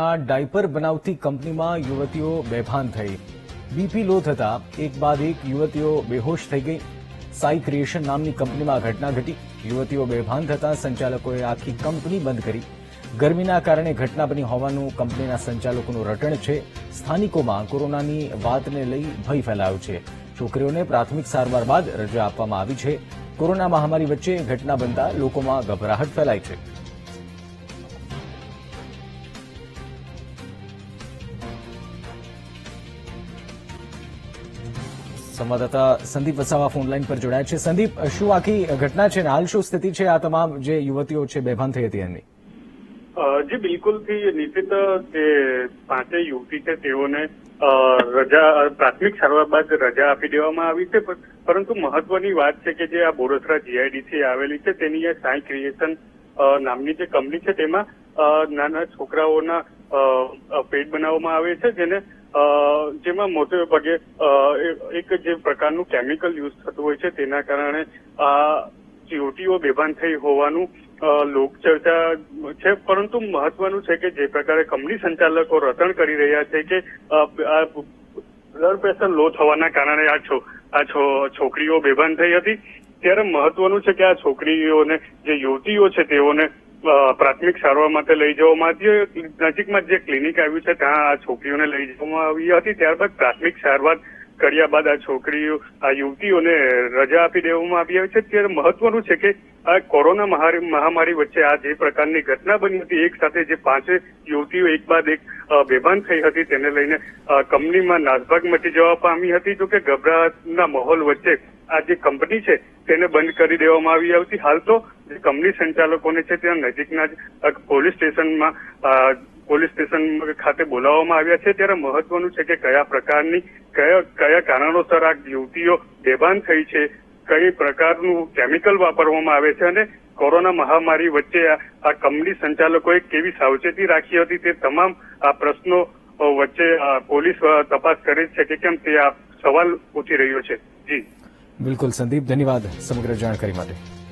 Diaper બનાવતી કંપનીમાં યુવતીઓ બેભાન થઈ. બીપી લો થતા એક બાદ એક યુવતીઓ બેહોશ થઈ ગઈ. સાઈ ક્રિએશન નામની કંપનીમાં ઘટના ઘટી. યુવતીઓ બેભાન થતા સંચાલકોએ આખી કંપની બંધ કરી. ગરમીના કારણે ઘટના બની હોવાનું કંપનીના સંચાલકોનું રટણ છે. સ્થાનિકોમાં કોરોનાની વાતને લઈ ભય ફેલાયો છે. છોકરીઓને પ્રાથમિક સારવાર બાદ રજા આપવામાં આવી છે. કોરોના મહામારી વચ્ચે ઘટના બનતા લોકોમાં ગભરાહટ ફેલાઈ છે. સંવાદદાતા સંદીપ વસાવા ફોનલાઈન પર જોડાયા છે. સંદીપ શું આખી ઘટના છે હાલ શું સ્થિતિ છે? આ તમામ જે યુવતીઓ છે બેભાન થઈ હતી એમની. અ, જી બિલકુલથી નિશ્ચિત જે પાંચેય યુવતી છે તેઓને રજા પ્રાથમિક સારવાર બાદ રજા આપી દેવામાં આવી છે. પરંતુ મહત્વની વાત છે કે જે આ બોરસરા જીઆઈડીસી આવેલી છે તેની આ સાંઈ ક્રિએશન નામની જે કંપની છે તેમાં નાના છોકરાઓના પેટ બનાવવામાં આવે છે જેને જેમાં મોટે ભાગે એક જે પ્રકારનું કેમિકલ યુઝ થતું હોય છે, તેના કારણે આ યુવતીઓ બેભાન થઈ હોવાનું લોકચર્ચા છે. પરંતુ મહત્વનું છે કે જે પ્રકારે કંપની સંચાલકો રટણ કરી રહ્યા છે કે આ બ્લડ પ્રેશર લો થવાના કારણે આ આ છોકરીઓ બેભાન થઈ હતી. ત્યારે મહત્વનું છે કે આ છોકરીઓને, જે યુવતીઓ છે, તેઓને પ્રાથમિક સારવાર માટે લઈ જવામાં આવી નજીકમાં જે ક્લિનિક આવ્યું છે, ત્યાં આ છોકરીઓને લઈ જવામાં આવી હતી. ત્યારબાદ પ્રાથમિક સારવાર કર્યા બાદ આ છોકરીઓ, આ યુવતીઓને રજા આપી દેવામાં આવી છે. ત્યારે મહત્વનું છે કે આ કોરોના મહામારી વચ્ચે આ જે પ્રકારની ઘટના બની હતી, એક સાથે જે પાંચે યુવતીઓ એક બાદ એક બેભાન થઈ હતી. તેને લઈને કંપનીમાં નાસભાગ મચી જવા પામી હતી. જોકે ગભરાટના માહોલ વચ્ચે આ જે કંપની છે, તેને બંધ કરી દેવામાં આવી હતી હાલ તો જે કંપની સંચાલકોને છે, ત્યાં નજીકના જ પોલીસ સ્ટેશનમાં પોલીસ સ્ટેશન ખાતે બોલાવવામાં આવ્યા છે. ત્યારે મહત્વનું છે કે કયા પ્રકારની, કયા કયા કારણોસર આ યુવતીઓ બેભાન થઈ છે કઈ પ્રકારનું કેમિકલ વાપરવામાં આવે છે અને કોરોના મહામારી વચ્ચે આ કંપની સંચાલકોએ કેવી સાવચેતી રાખી હતી તે તમામ આ પ્રશ્નો વચ્ચે પોલીસ તપાસ કરે છે કે કેમ તે આ સવાલ ઉઠી રહ્યો છે. જી. બિલકુલ સંદીપ, ધન્યવાદ સમગ્ર જાણકારી માટે.